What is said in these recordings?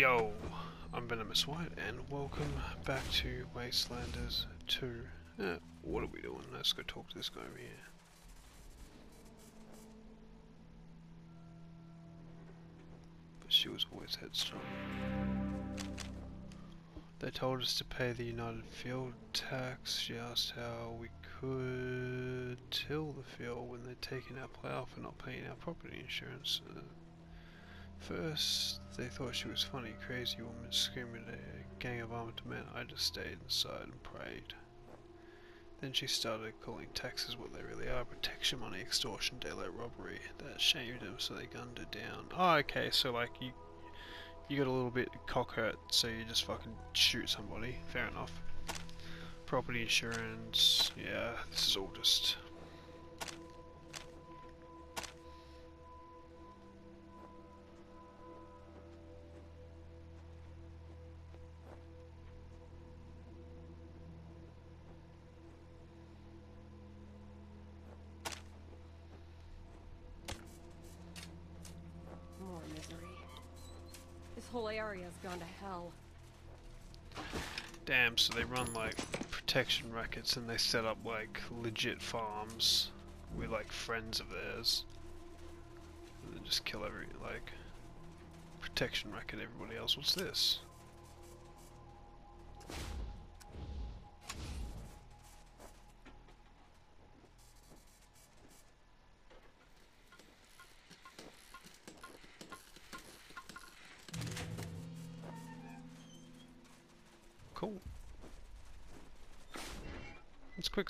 Yo, I'm Venomous White and welcome back to Wasteland 2. Uh, what are we doing? Let's go talk to this guy over here. But she was always headstrong. They told us to pay the United Field tax. She asked how we could till the field when they're taking our plough for not paying our property insurance. Uh, First, they thought she was funny, crazy woman screaming at a gang of armed men. I just stayed inside and prayed. Then she started calling taxes what they really are, protection money, extortion, daylight robbery. That shamed them, so they gunned her down. Oh, okay, so like you you got a little bit cock hurt, so you just fucking shoot somebody. Fair enough. Property insurance, yeah, this is all just whole area's gone to hell. Damn, so they run like protection rackets and they set up like legit farms with like friends of theirs. And then just kill every like protection racket everybody else. What's this?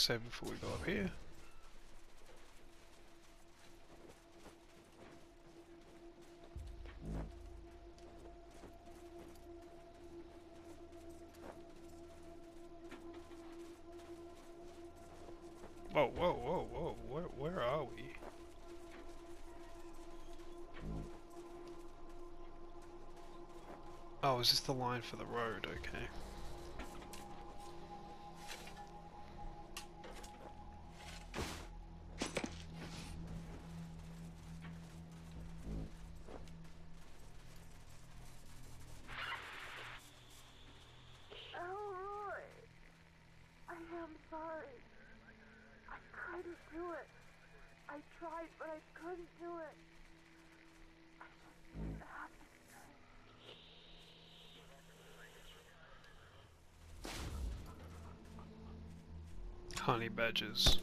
Save before we go up here. Whoa, whoa, whoa, whoa, where, where are we? Oh, is this the line for the road? Okay. I couldn't do it. Honey badgers.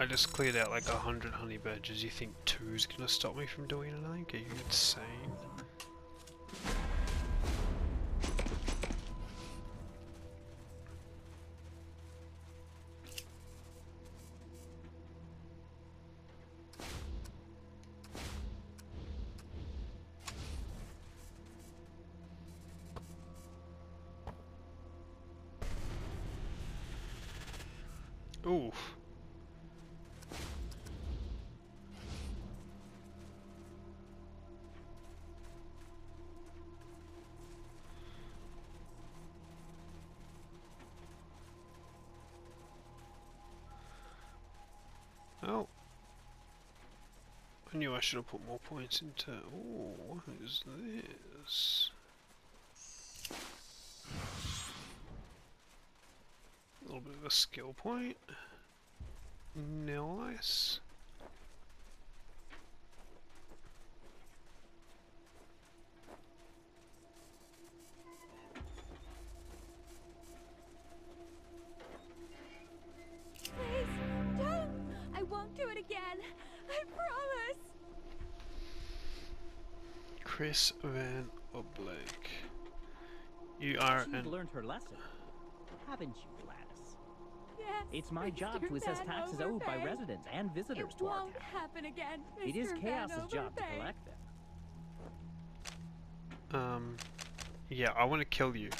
I just cleared out like a hundred honey badgers. You think two's gonna stop me from doing anything? Are you insane? Knew I should have put more points into... Oh, what is this? A little bit of a skill point. Nice. Chris Van Oblake. You are She's an learned her lesson, haven't you, Gladys? Yes. It's my job to assess Van taxes owed by residents and visitors It to our won't town. happen again. It is Mr. Van Chaos's job to collect them. um yeah, I wanna kill you.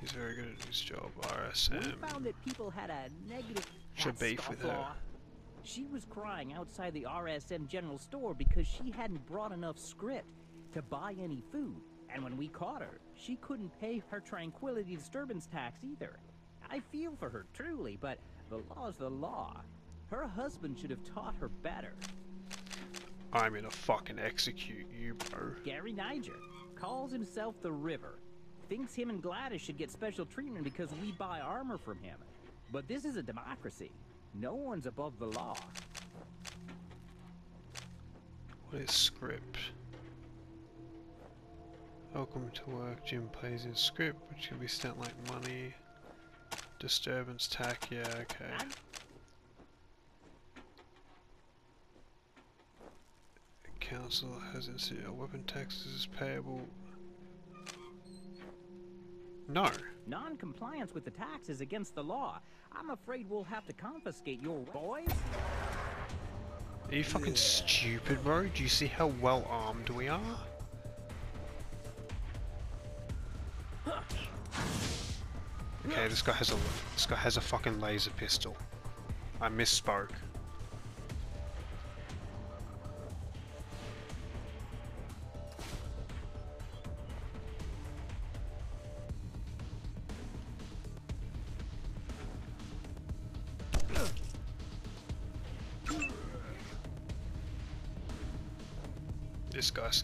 He's very good at his job, RSM. We found that people had a negative Should beef with her. She was crying outside the RSM general store because she hadn't brought enough script to buy any food. And when we caught her, she couldn't pay her tranquility disturbance tax either. I feel for her truly, but the law's the law. Her husband should have taught her better. I'm gonna fucking execute you, bro. Gary Niger calls himself the River. Thinks him and Gladys should get special treatment because we buy armor from him. But this is a democracy. No one's above the law. What is script? Welcome to work. Jim pays his script, which can be spent like money. Disturbance tax. Yeah, okay. Council has instituted a weapon taxes is payable. No. Non-compliance with the tax is against the law. I'm afraid we'll have to confiscate your boys. Are you fucking stupid, bro? Do you see how well armed we are? Okay, this guy has a this guy has a fucking laser pistol. I misspoke.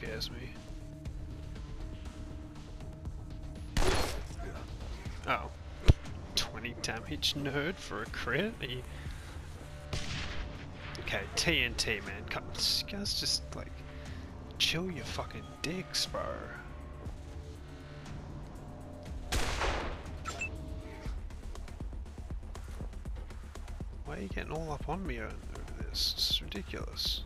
Scares me. Oh. 20 damage nerd for a crit? You- Okay, TNT man. Come, guys just like chill your fucking dicks, bro. Why are you getting all up on me over this? It's ridiculous.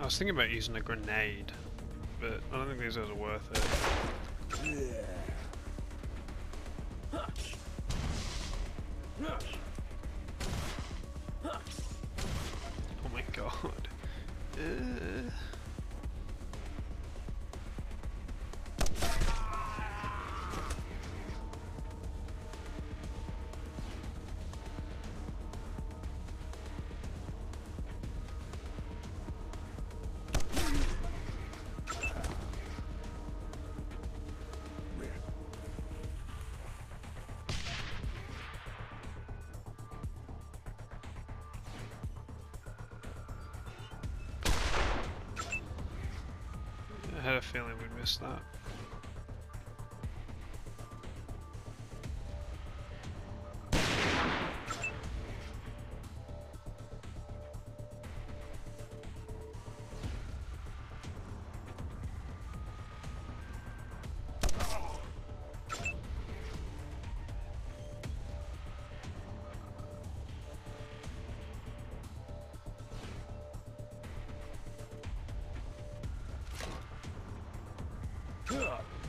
I was thinking about using a grenade, but I don't think these guys are worth it. Feeling we'd miss that.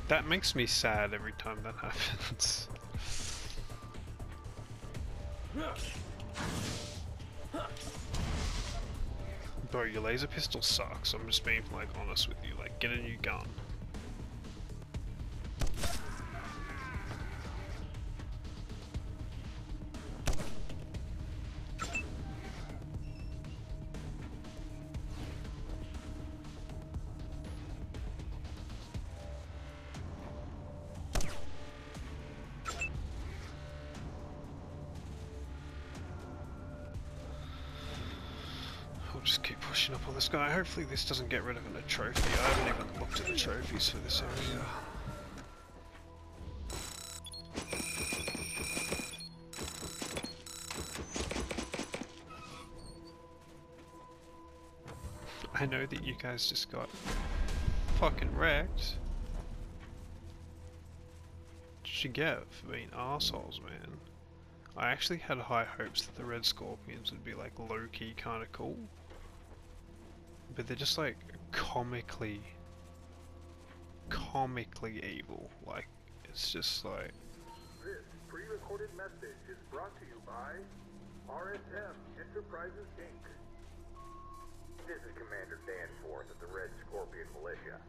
That makes me sad every time that happens. Bro, your laser pistol sucks. I'm just being like honest with you. Like, get a new gun. Hopefully this doesn't get rid of a trophy. I haven't even looked at the trophies for this area. I know that you guys just got fucking wrecked. What you get for being assholes, man? I actually had high hopes that the Red Scorpions would be like low-key kind of cool. But they're just like comically, comically evil. Like, it's just like, This pre-recorded message is brought to you by RSM Enterprises Inc. This is Commander Danforth of the Red Scorpion Militia.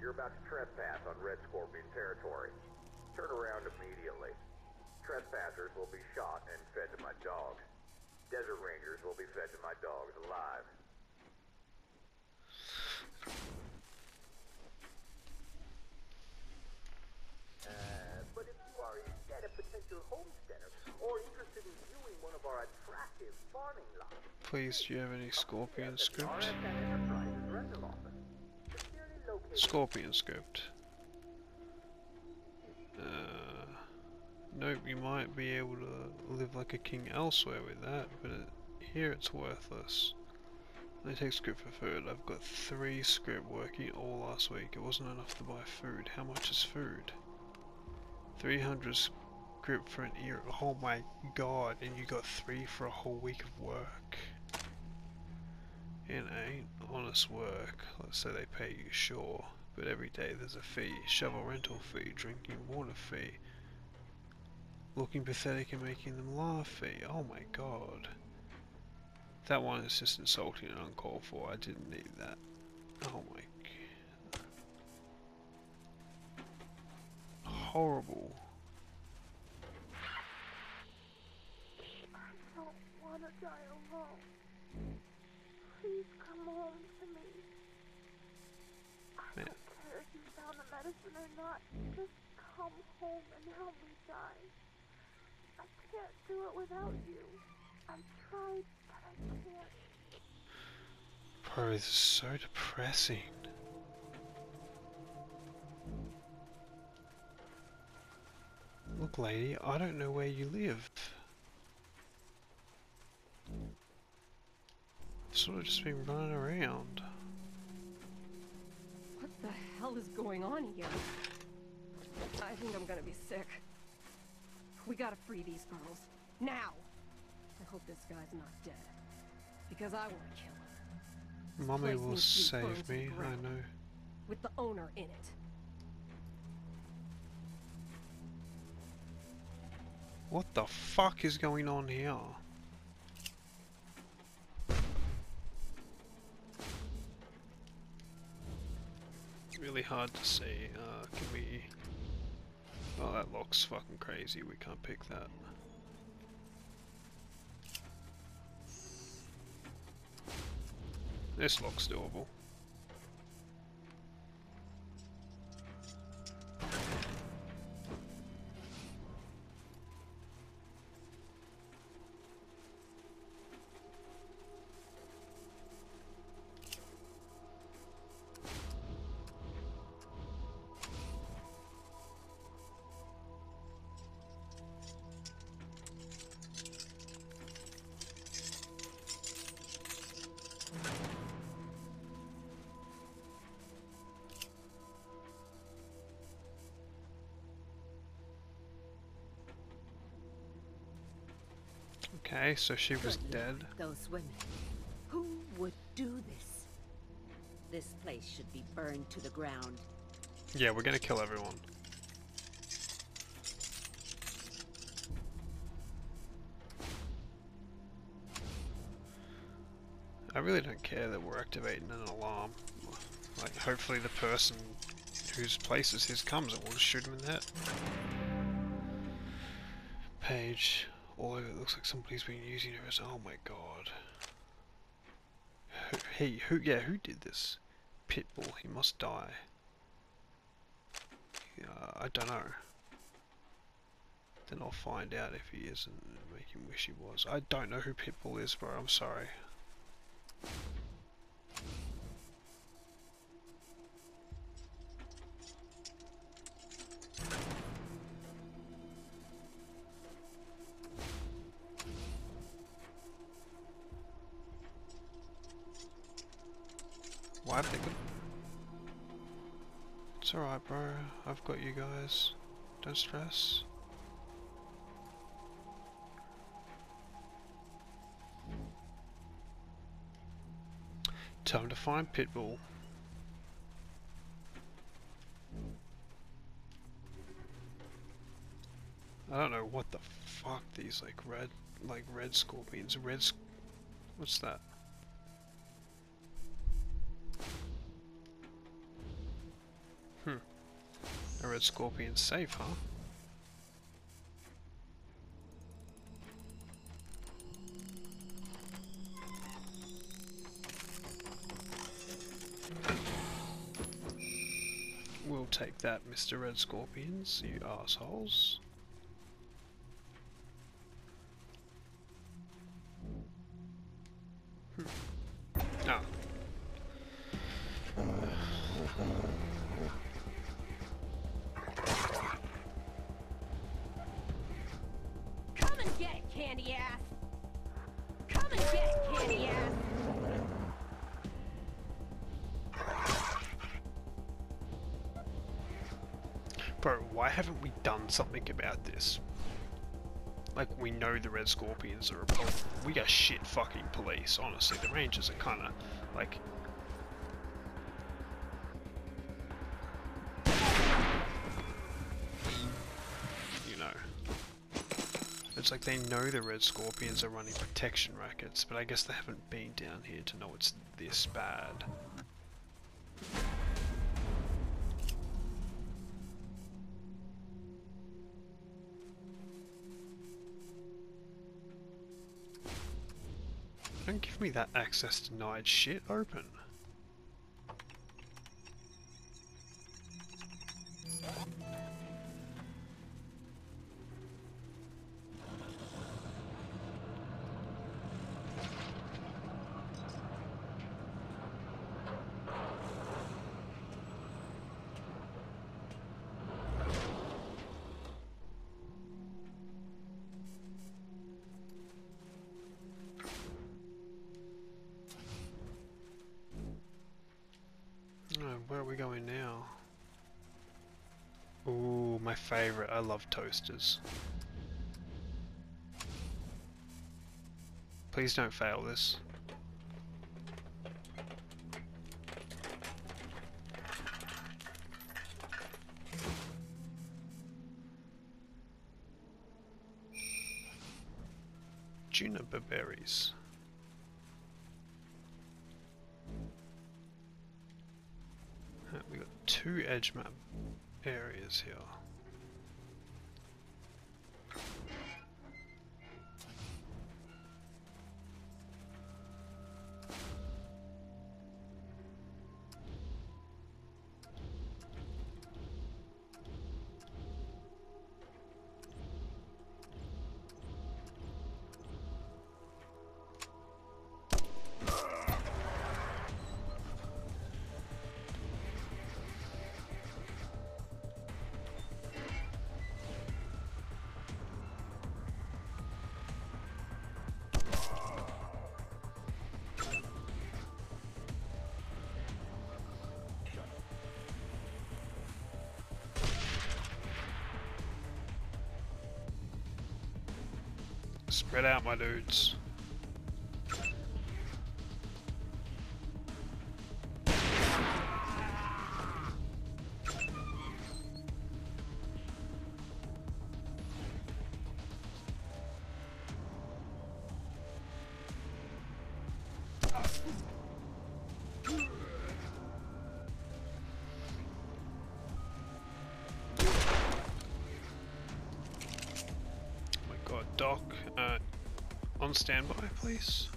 You're about to trespass on Red Scorpion territory. Turn around immediately. Trespassers will be shot and fed to my dogs. Desert Rangers will be fed to my dogs alive. Uh, but if you are instead a potential homesteader or interested in viewing one of our attractive farming lots, please, do you have any Scorpion script? RSM Enterprises rental office, securely located Scorpion script. Uh, nope, you might be able to live like a king elsewhere with that, but it, here it's worthless. They take script for food. I've got three script working all last week. It wasn't enough to buy food. How much is food? 300 script for an ear. Oh my god, and you got three for a whole week of work. It ain't honest work. Let's say they pay you, sure. But every day there's a fee. Shovel rental fee, drinking water fee. Looking pathetic and making them laugh fee. Oh my god. That one is just insulting and uncalled for. I didn't need that. Oh my god. Horrible. I don't die alone. Please come home to me. I Man. don't care if you found the medicine or not. Just come home and help me die. I can't do it without you. I tried, but I can't. Bro, this is so depressing. Look, lady, I don't know where you live. I've sort of just been running around. What the hell is going on here? I think I'm gonna be sick. We gotta free these girls. Now! I hope this guy's not dead. Because I wanna kill him. Mommy will needs to be burned save me, I know. With the owner in it. What the fuck is going on here? Really hard to see. Uh, can we... Oh, that lock's fucking crazy. We can't pick that. This looks doable. Okay, so she was dead. Those women. Who would do this? This place should be burned to the ground. Yeah, we're gonna kill everyone. I really don't care that we're activating an alarm. Like, hopefully the person whose place is his comes and we'll just shoot him in the head. Page over it looks like somebody's been using it as- oh my god. Hey, who, yeah, who did this? Pitbull, he must die. Uh, I don't know. Then I'll find out if he is and make him wish he was. I don't know who Pitbull is, bro. I'm sorry. Don't stress. Time to find Pitbull. I don't know what the fuck these like red like red scorpions red what's that? Red scorpion safe, huh? We'll take that, Mr. Red Scorpions, you assholes. Something about this? Like, we know the Red Scorpions are a problem. We got shit fucking police, honestly. The Rangers are kinda, like... You know. It's like they know the Red Scorpions are running protection rackets, but I guess they haven't been down here to know it's this bad. Give me that access denied shit open. We going now? Ooh, my favorite. I love toasters. Please don't fail this. Edge map areas here. Spread out, my dudes. Standby, please?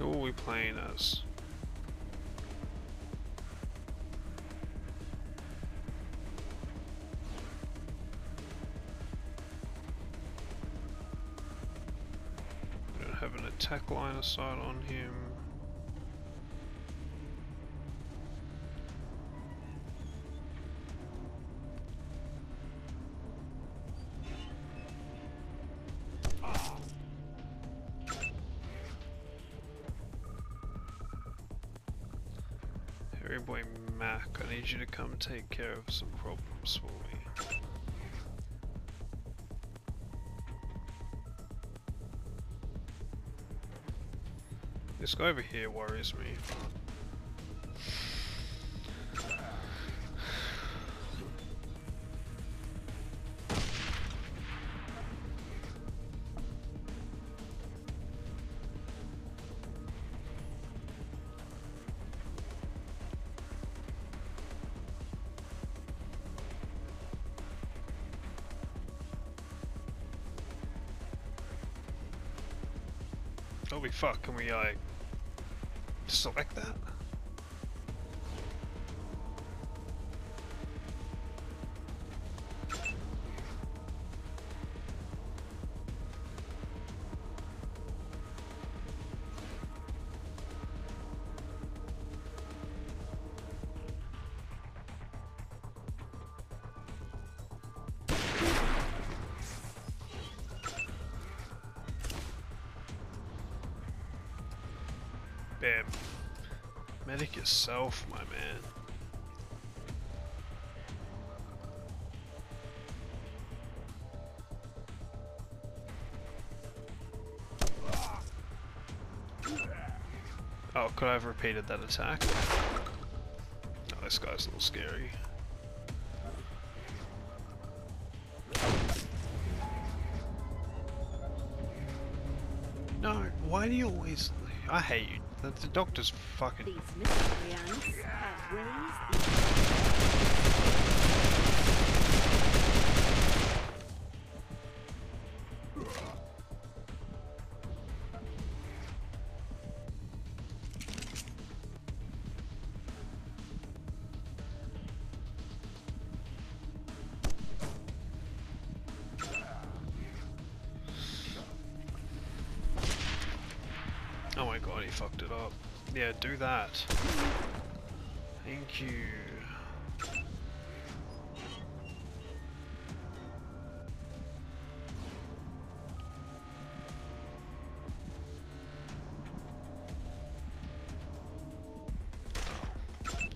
Are we playing as? Line of sight on him. Harry boy Mac, I need you to come take care of some problems for me. Guy over here worries me. Holy fuck, can we like select that? Yourself, my man. Ah. Oh, could I have repeated that attack? Oh, this guy's a little scary. No, why do you always... I hate you. The, doctor's fucking... These do that. Thank you.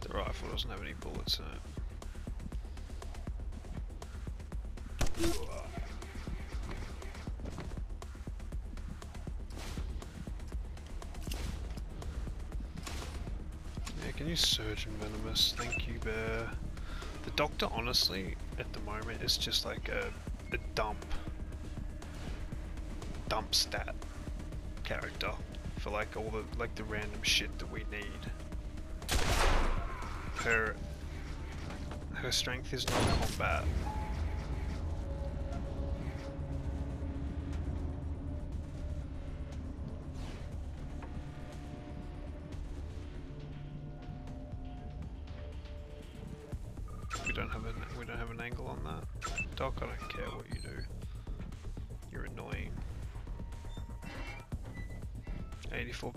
The rifle doesn't have any bullets in it. You surgeon venomous? Thank you, bear. The doctor, honestly, at the moment is just like a, a dump, dump stat character for like all the like the random shit that we need. Her her strength is not combat.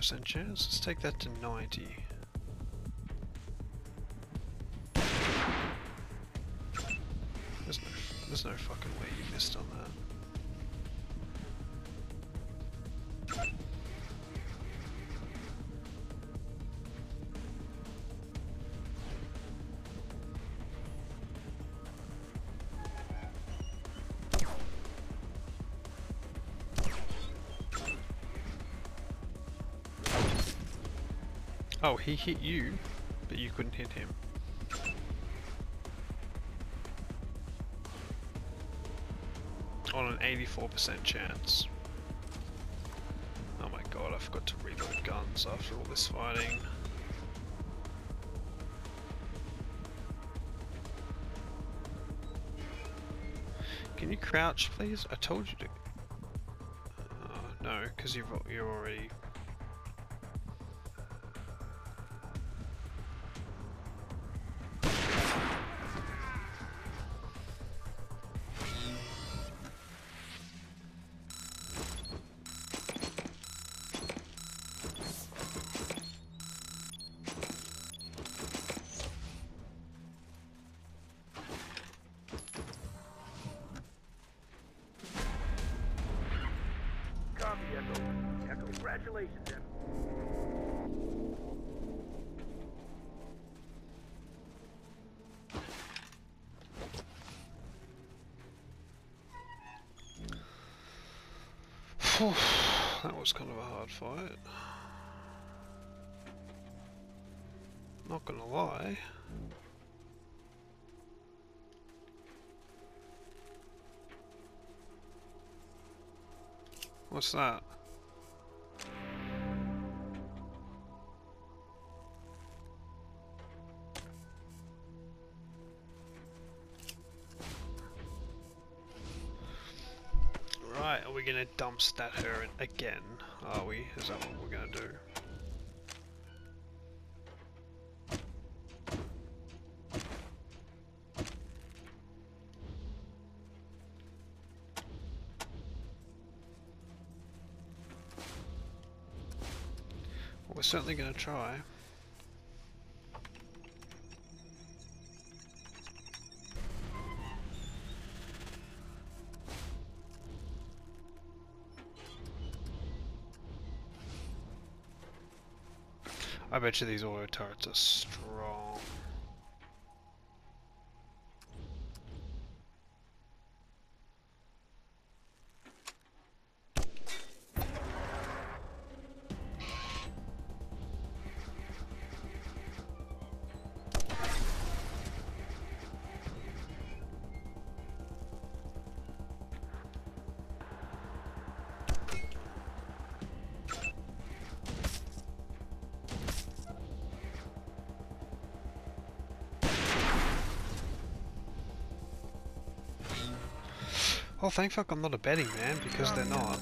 84% chance. Let's take that to 90. Oh, he hit you, but you couldn't hit him. On an 84% chance. Oh my god, I forgot to reload guns after all this fighting. Can you crouch, please? I told you to. Uh, no, because you've you're already. Fight. Not gonna lie. What's that? Right, are we gonna dump stat her again? Are we? Is that what we're gonna do? Well, we're certainly gonna try. Bet you these auto turrets are strong. Oh, thank fuck I'm not a betting man because they're not.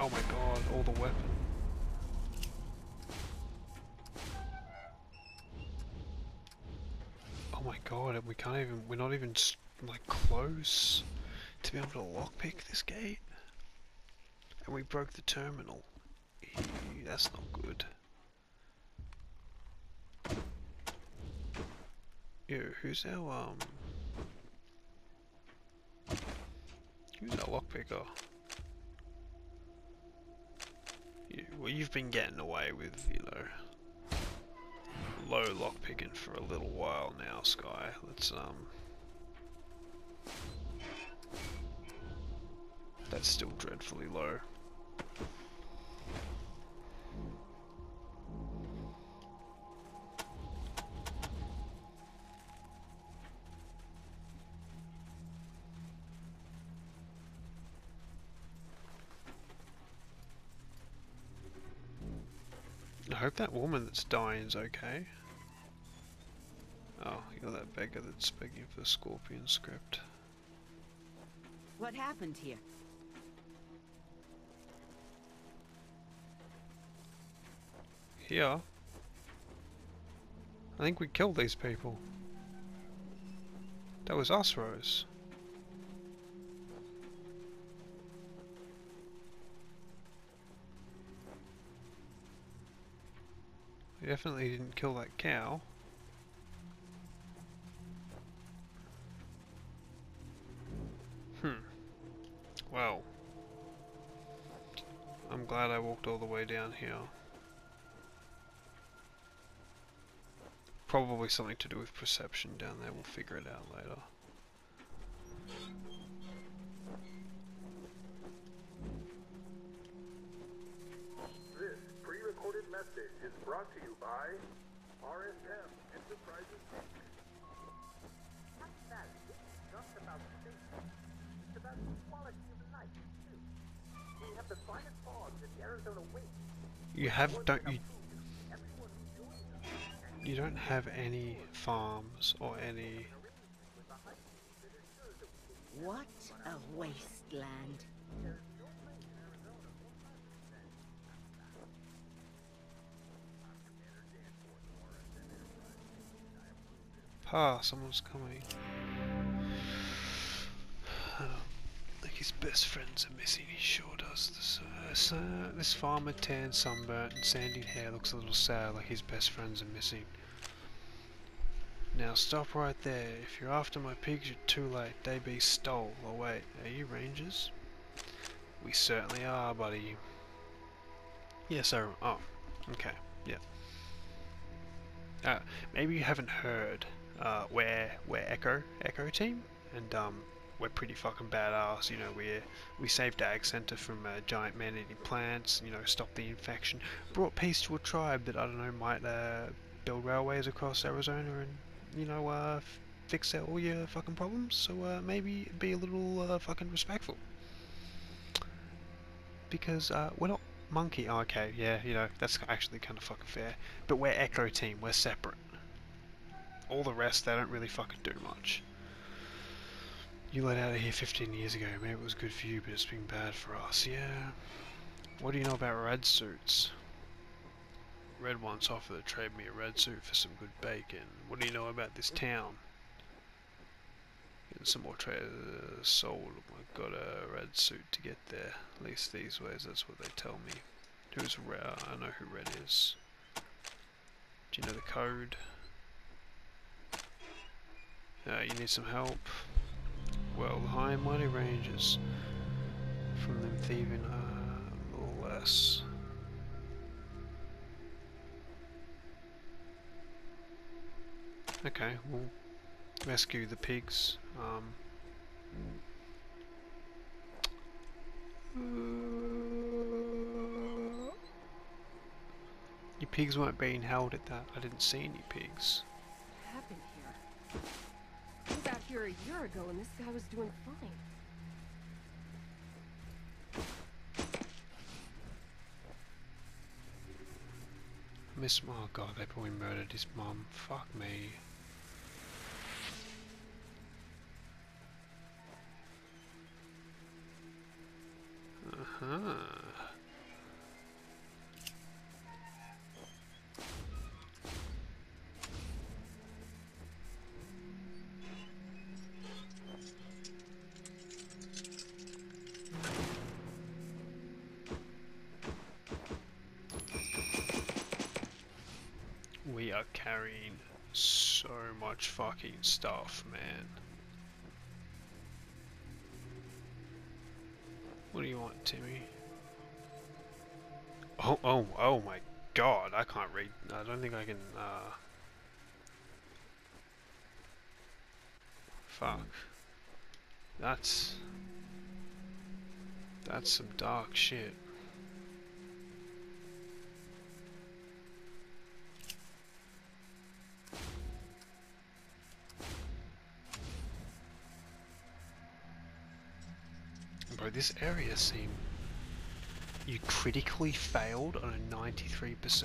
Oh my god, all the weapon. Oh my god, and we can't even, we're not even like close to be able to lockpick this gate. And we broke the terminal. That's not good. Ew, who's our um Who's our lockpicker? You, well, you've been getting away with, you know, low lockpicking for a little while now, Sky. Let's, um... That's still dreadfully low. Hope that woman that's dying is okay. Oh, you're that beggar that's begging for the scorpion script. What happened here? Here? I think we killed these people. That was us, Rose. Definitely didn't kill that cow. Hmm. Well. I'm glad I walked all the way down here. Probably something to do with perception down there, we'll figure it out later. Brought to you by RSM Enterprises Inc. Just about best quality of night, too. We have the finest fogs in Arizona waste. You have don't you Everyone who joins us you don't have any farms or any What a wasteland. Pa, someone's coming. like his best friends are missing, he sure does. This, uh, this farmer, tan, sunburnt, and sandy hair looks a little sad, like his best friends are missing. Now stop right there. If you're after my pigs, you're too late. They be stole. Oh wait, are you rangers? We certainly are, buddy. Yes, sir. Oh, okay. Yeah. Uh, maybe you haven't heard. Uh, we're we're Echo Echo Team, and um, we're pretty fucking badass. You know, we we saved Ag Center from uh, giant man-eating plants. You know, stopped the infection, brought peace to a tribe that I don't know might uh, build railways across Arizona and you know uh, fix all your fucking problems. So uh, maybe be a little uh, fucking respectful. Because uh, we're not monkey. Oh, okay, yeah, you know that's actually kind of fucking fair. But we're Echo Team. We're separate all the rest, they don't really fucking do much. You let out of here 15 years ago. Maybe it was good for you, but it's been bad for us. Yeah. What do you know about red suits? Red once offered to trade me a red suit for some good bacon. What do you know about this town? Getting some more traders sold. Oh I got a red suit to get there. At least these ways, that's what they tell me. Who's red? I know who red is. Do you know the code? Uh, you need some help? Well, the high and mighty ranges from them thieving uh, a little less. Okay, we'll rescue the pigs. Um, your pigs weren't being held at that. I didn't see any pigs. What happened here? Here a year ago and this guy was doing fine. Miss, oh god, they probably murdered his mom. Fuck me. Uh-huh. Carrying so much fucking stuff, man. What do you want, Timmy? Oh, oh, oh my god, I can't read. I don't think I can, uh... Fuck. That's... That's some dark shit. This area seemed... You critically failed on a 93%?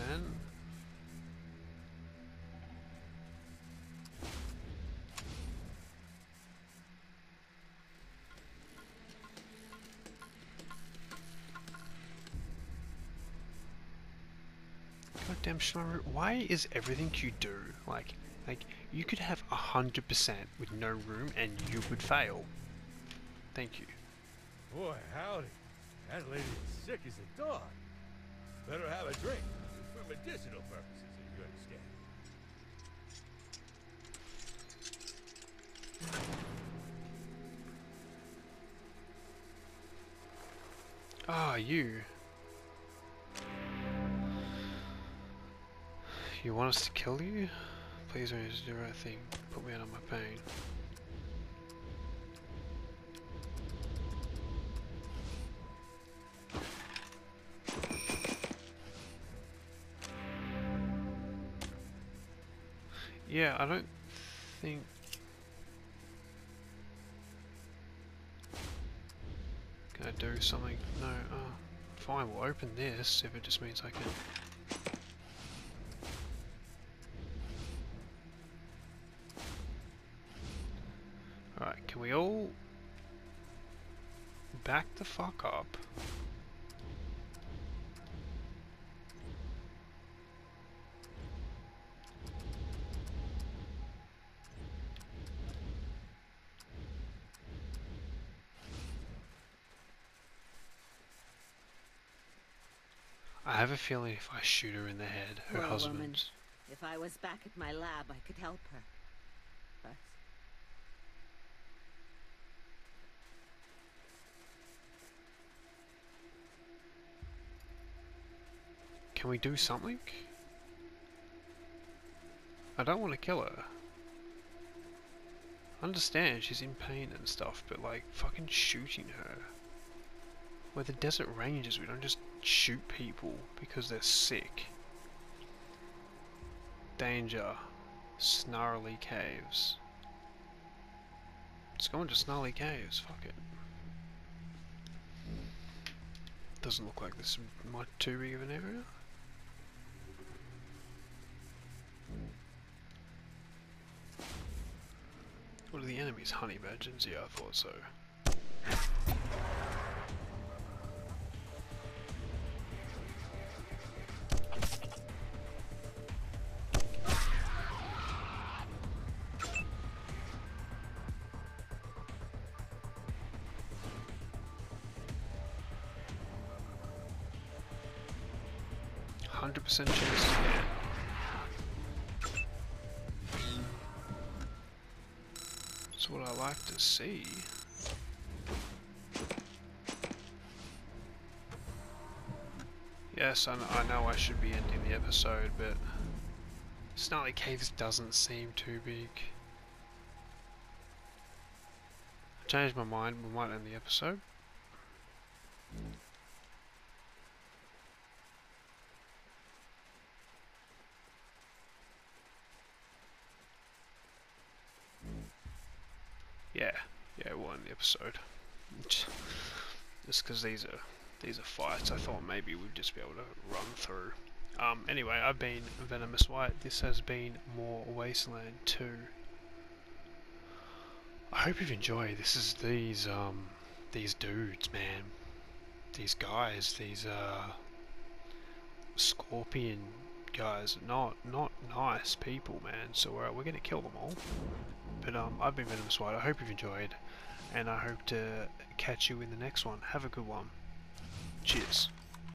Goddamn Shmaru, why is everything you do, like, like, you could have a hundred percent with no room and you would fail. Thank you. Boy, howdy. That lady is sick as a dog. Better have a drink. For medicinal purposes, if you understand. Ah, you. You want us to kill you? Please don't do the right thing. Put me out of my pain. Open this if it just means I can... a feeling if I shoot her in the head, her Poor husband. woman. If I was back at my lab, I could help her. But Can we do something? I don't want to kill her. I understand she's in pain and stuff, but like fucking shooting her. We're the desert rangers, we don't just shoot people because they're sick. Danger. Snarly caves. Let's go into snarly caves, fuck it. Doesn't look like this is much too big of an area. What are the enemies? Honey badgers? Yeah, I thought so. Percent chance. That's what I like to see. Yes, I, I know I should be ending the episode, but Snarly Caves doesn't seem too big. I changed my mind, we might end the episode. Yeah, yeah, we'll end the episode. Just because these are these are fights, I thought maybe we'd just be able to run through. Um, anyway, I've been Venomous White. This has been more Wasteland 2. I hope you've enjoyed. This is these um these dudes, man. These guys, these uh scorpion guys, not not nice people, man. So we're we're gonna kill them all. But um, I've been Venomous White. I hope you've enjoyed, and I hope to catch you in the next one. Have a good one. Cheers.